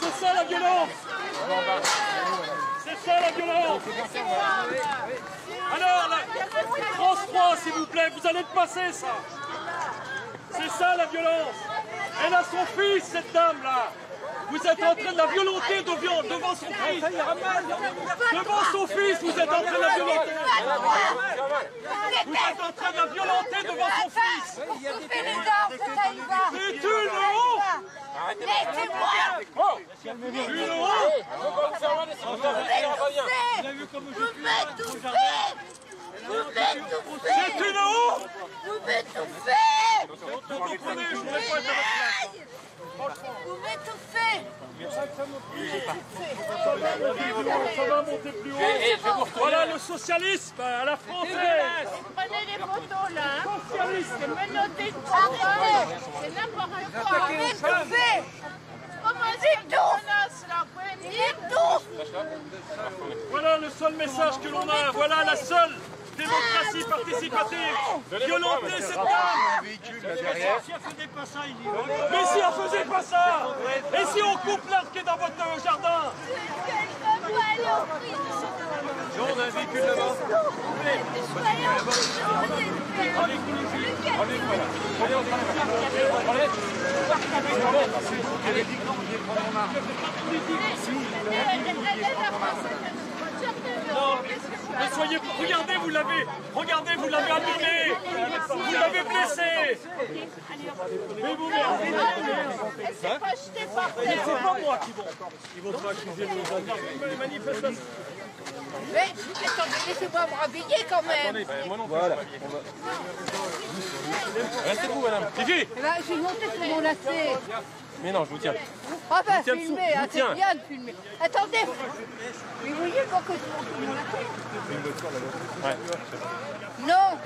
C'est ça la violence C'est ça la violence Alors, la... France s'il vous plaît, vous allez le passer, ça C'est ça la violence Elle a son fils, cette dame-là vous êtes en train de la violenter devant son fils. Devant son fils, vous êtes en train de la violenter. Vous êtes en train de la violenter devant son fils. C'est une honte. Laissez-moi Une honte. Vous m'étouffez Vous m'étouffez C'est une honte. Vous m'étouffez Vous comprenez, je voudrais pas être à votre place. Vous m'étouffez Ça va monter plus haut. Voilà le socialisme à la française. Prenez les photos là, hein. Socialiste. menotté de parole, c'est n'importe quoi. Vous m'étouffez Comment c'est une menace là Vous pouvez me dire Voilà le seul message que l'on a. Voilà la seule démocratie participative. Violenter cette dame. Si elle faisait pas ça, il dit. Mais si on faisait pas ça Et si on coupe l'arbre qui est dans votre jardin on a un véhicule là-bas. Soyez, regardez, vous l'avez, regardez, vous l'avez abîmé, vous l'avez blessé. Mais vous Elle s'est pas jetée par c'est terre. pas moi qui vont, qui vont accuser nos manifestations. Mais attendez, laissez-moi me rhabiller quand même Voilà. Restez debout, madame. Fifi Eh ben, Je vais monter sur mon lacet Mais non, je vous tiens. Ah ben tiens filmez, hein, c'est bien de filmer Attendez pas que je monte sur mon lacet Ouais. Non